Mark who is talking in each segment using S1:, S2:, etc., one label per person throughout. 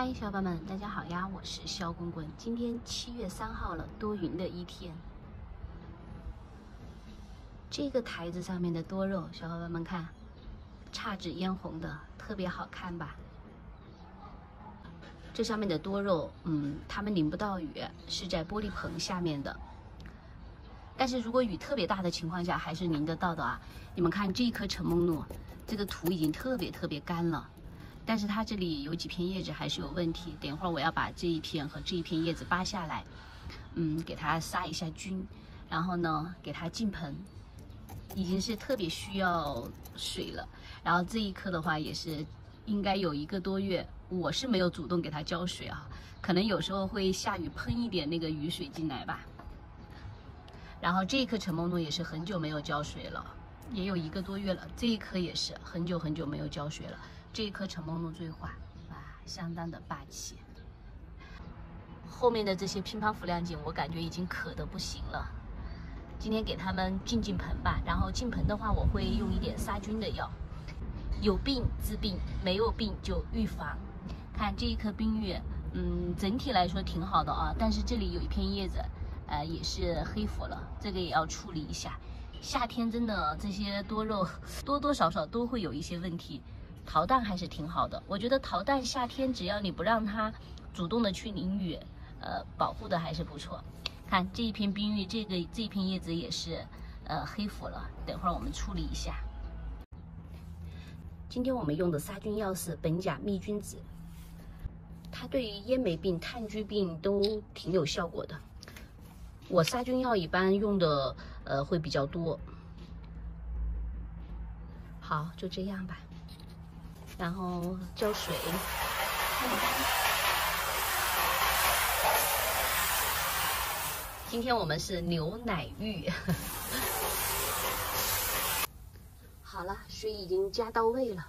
S1: 嗨，小伙伴们，大家好呀！我是肖滚滚。今天七月三号了，多云的一天。这个台子上面的多肉，小伙伴们看，姹紫嫣红的，特别好看吧？这上面的多肉，嗯，它们淋不到雨，是在玻璃棚下面的。但是如果雨特别大的情况下，还是淋得到的啊！你们看这一棵橙梦露，这个土已经特别特别干了。但是它这里有几片叶子还是有问题，等会儿我要把这一片和这一片叶子扒下来，嗯，给它杀一下菌，然后呢给它进盆，已经是特别需要水了。然后这一棵的话也是应该有一个多月，我是没有主动给它浇水啊，可能有时候会下雨喷一点那个雨水进来吧。然后这一棵橙梦露也是很久没有浇水了，也有一个多月了，这一棵也是很久很久没有浇水了。这一颗橙梦露最花，哇，相当的霸气。后面的这些乒乓浮梁锦，我感觉已经渴得不行了。今天给他们进进盆吧，然后进盆的话，我会用一点杀菌的药。有病治病，没有病就预防。看这一颗冰玉，嗯，整体来说挺好的啊，但是这里有一片叶子，呃，也是黑腐了，这个也要处理一下。夏天真的这些多肉多多少少都会有一些问题。桃蛋还是挺好的，我觉得桃蛋夏天只要你不让它主动的去淋雨，呃，保护的还是不错。看这一片冰玉，这个这一片叶子也是呃黑腐了，等会儿我们处理一下。今天我们用的杀菌药是苯甲嘧菌酯，它对于烟霉病、炭疽病都挺有效果的。我杀菌药一般用的呃会比较多。好，就这样吧。然后浇水，今天我们是牛奶浴。好了，水已经加到位了，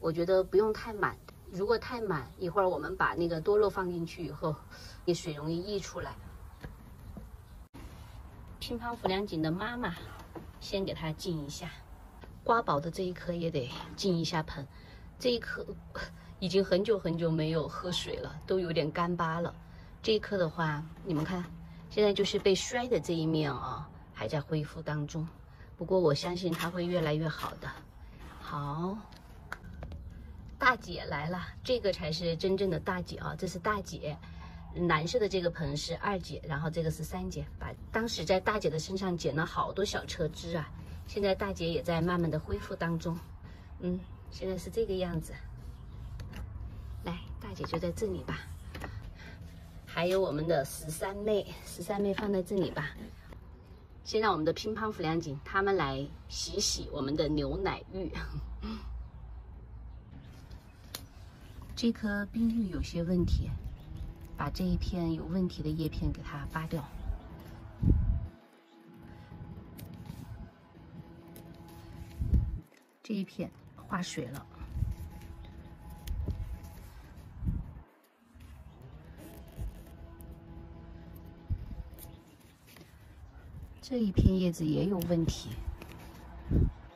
S1: 我觉得不用太满。如果太满，一会儿我们把那个多肉放进去以后，你水容易溢出来。乒乓浮梁锦的妈妈，先给它浸一下，刮宝的这一颗也得浸一下盆。这一颗 已经很久很久没有喝水了，都有点干巴了。这一颗的话，你们看，现在就是被摔的这一面啊，还在恢复当中。不过我相信它会越来越好的。好，大姐来了，这个才是真正的大姐啊！这是大姐，蓝色的这个盆是二姐，然后这个是三姐。把当时在大姐的身上捡了好多小车枝啊，现在大姐也在慢慢的恢复当中。嗯。现在是这个样子，来，大姐就在这里吧。还有我们的十三妹，十三妹放在这里吧。先让我们的乒乓福良锦他们来洗洗我们的牛奶浴。这颗冰玉有些问题，把这一片有问题的叶片给它扒掉。这一片。化水了，这一片叶子也有问题。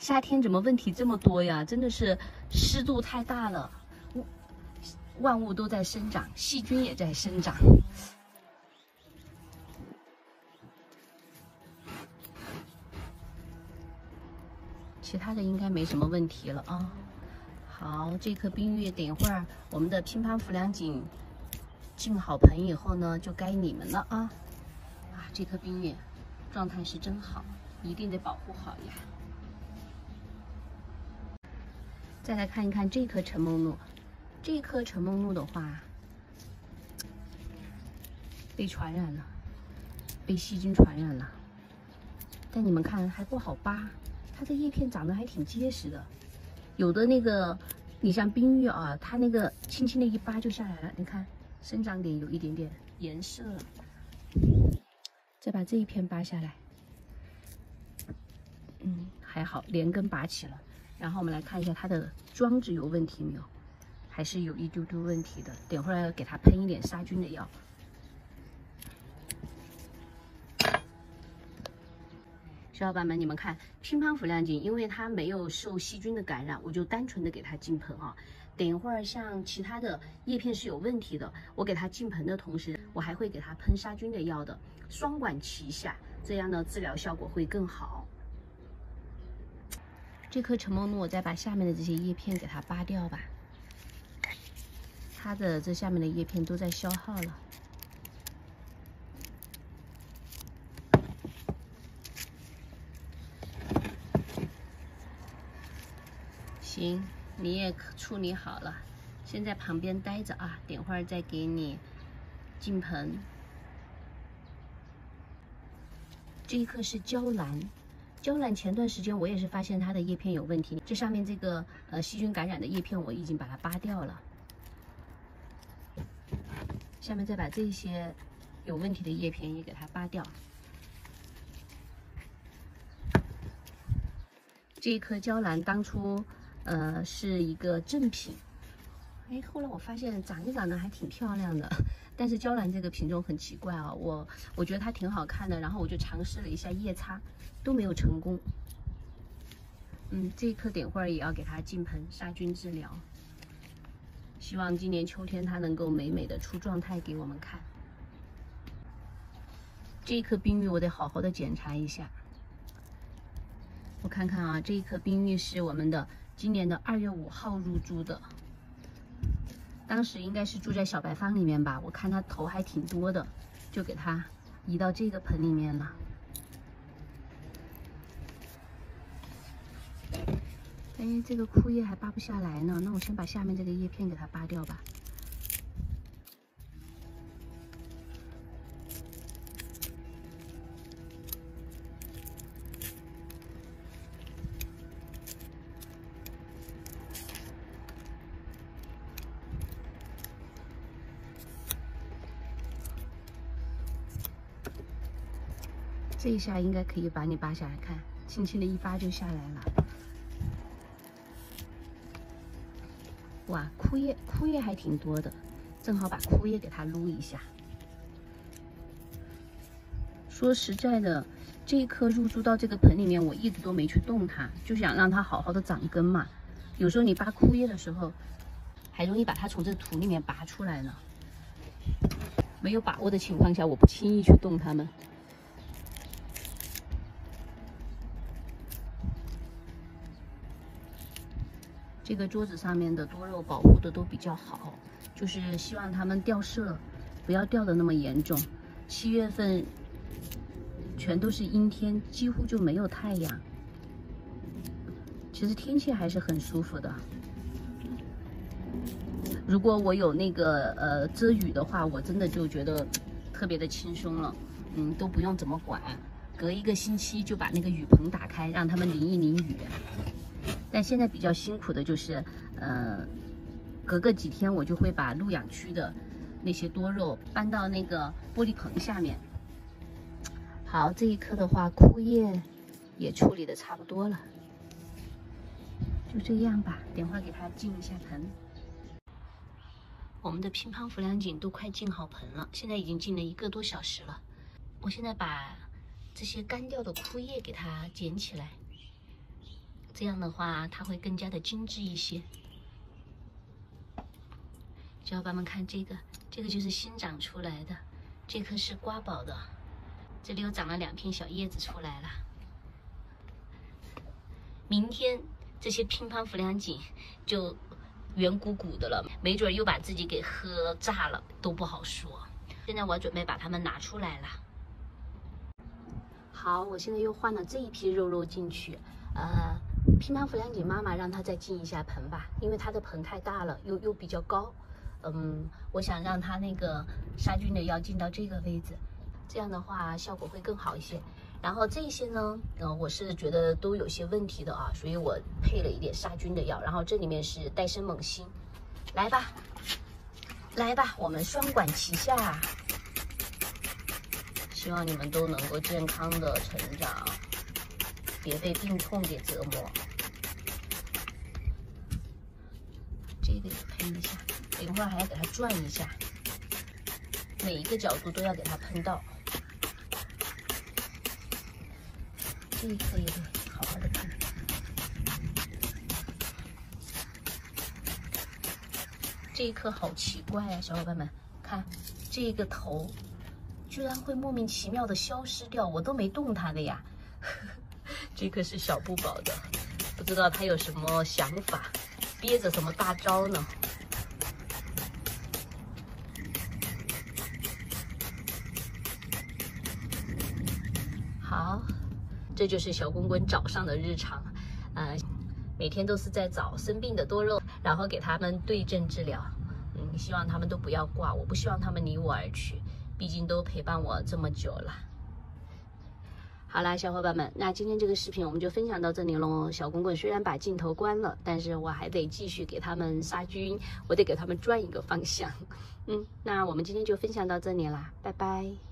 S1: 夏天怎么问题这么多呀？真的是湿度太大了，万物都在生长，细菌也在生长。其他的应该没什么问题了啊。好，这颗冰玉，等一会儿我们的乒乓浮梁锦浸好盆以后呢，就该你们了啊。啊，这颗冰玉状态是真好，一定得保护好呀。再来看一看这颗橙梦露，这颗橙梦露的话被传染了，被细菌传染了，但你们看还不好扒。它的叶片长得还挺结实的，有的那个，你像冰玉啊，它那个轻轻的一扒就下来了。你看，生长点有一点点颜色。再把这一片扒下来，嗯，还好，连根拔起了。然后我们来看一下它的装置有问题没有，还是有一丢丢问题的。等会儿给它喷一点杀菌的药。小伙伴们，你们看乒乓浮梁锦，因为它没有受细菌的感染，我就单纯的给它进盆啊。等一会儿像其他的叶片是有问题的，我给它进盆的同时，我还会给它喷杀菌的药的，双管齐下，这样呢治疗效果会更好。这颗陈梦露，我再把下面的这些叶片给它扒掉吧，它的这下面的叶片都在消耗了。行，你也处理好了，先在旁边待着啊，等会儿再给你进盆。这一颗是娇兰，娇兰前段时间我也是发现它的叶片有问题，这上面这个呃细菌感染的叶片我已经把它扒掉了，下面再把这些有问题的叶片也给它扒掉。这一颗娇兰当初。呃，是一个正品，哎，后来我发现长着长得还挺漂亮的，但是娇兰这个品种很奇怪啊，我我觉得它挺好看的，然后我就尝试了一下叶插，都没有成功。嗯，这一颗等会儿也要给它进盆杀菌治疗，希望今年秋天它能够美美的出状态给我们看。这一颗冰玉我得好好的检查一下，我看看啊，这一颗冰玉是我们的。今年的二月五号入住的，当时应该是住在小白方里面吧，我看它头还挺多的，就给它移到这个盆里面了。哎，这个枯叶还扒不下来呢，那我先把下面这个叶片给它扒掉吧。这一下应该可以把你扒下来，看，轻轻的一扒就下来了。哇，枯叶枯叶还挺多的，正好把枯叶给它撸一下。说实在的，这一颗入住到这个盆里面，我一直都没去动它，就想让它好好的长根嘛。有时候你扒枯叶的时候，还容易把它从这土里面拔出来呢。没有把握的情况下，我不轻易去动它们。这个桌子上面的多肉保护的都比较好，就是希望它们掉色不要掉的那么严重。七月份全都是阴天，几乎就没有太阳。其实天气还是很舒服的。如果我有那个呃遮雨的话，我真的就觉得特别的轻松了。嗯，都不用怎么管，隔一个星期就把那个雨棚打开，让他们淋一淋雨。但现在比较辛苦的就是，呃，隔个几天我就会把露养区的那些多肉搬到那个玻璃棚下面。好，这一颗的话，枯叶也处理的差不多了，就这样吧。等会儿给它进一下盆。我们的乒乓浮梁锦都快进好盆了，现在已经进了一个多小时了。我现在把这些干掉的枯叶给它捡起来。这样的话，它会更加的精致一些。小伙伴们看这个，这个就是新长出来的，这棵是瓜宝的，这里又长了两片小叶子出来了。明天这些乒乓浮梁锦就圆鼓鼓的了，没准又把自己给喝炸了，都不好说。现在我准备把它们拿出来了。好，我现在又换了这一批肉肉进去，呃。乒乓福梁锦妈妈让它再进一下盆吧，因为它的盆太大了，又又比较高。嗯，我想让它那个杀菌的药进到这个位置，这样的话效果会更好一些。然后这些呢，呃，我是觉得都有些问题的啊，所以我配了一点杀菌的药。然后这里面是戴森猛星，来吧，来吧，我们双管齐下，希望你们都能够健康的成长，别被病痛给折磨。这个也喷一下，等会儿还要给它转一下，每一个角度都要给它喷到。这一颗也得好好的喷。这一颗好奇怪啊，小伙伴们，看这个头居然会莫名其妙的消失掉，我都没动它的呀。这颗是小不宝的，不知道它有什么想法，憋着什么大招呢？好，这就是小滚滚早上的日常，呃，每天都是在找生病的多肉，然后给他们对症治疗。嗯，希望他们都不要挂，我不希望他们离我而去，毕竟都陪伴我这么久了。好啦，小伙伴们，那今天这个视频我们就分享到这里喽。小滚滚虽然把镜头关了，但是我还得继续给他们杀菌，我得给他们转一个方向。嗯，那我们今天就分享到这里啦，拜拜。